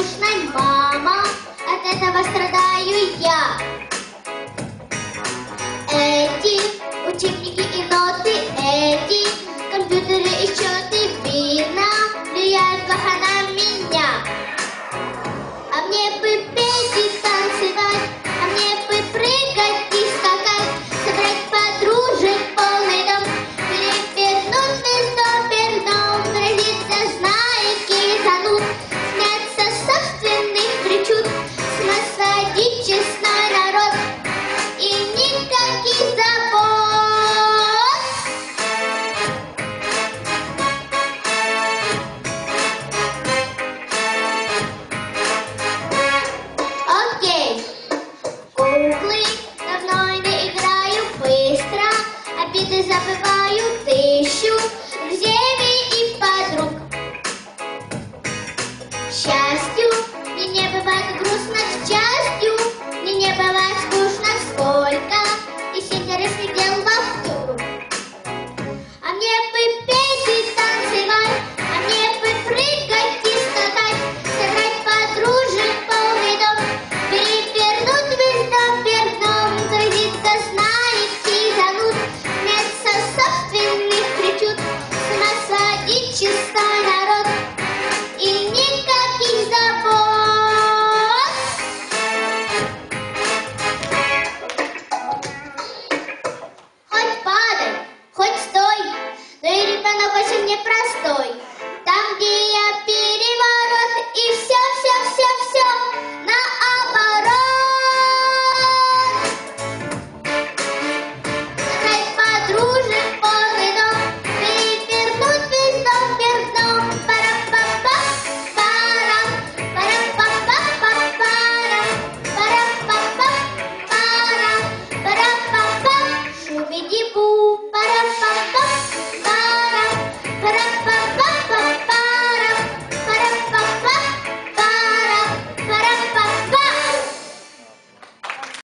скучной мама, от этого страдаю забываю, тыщу друзей и подруг. Счастью, непростой.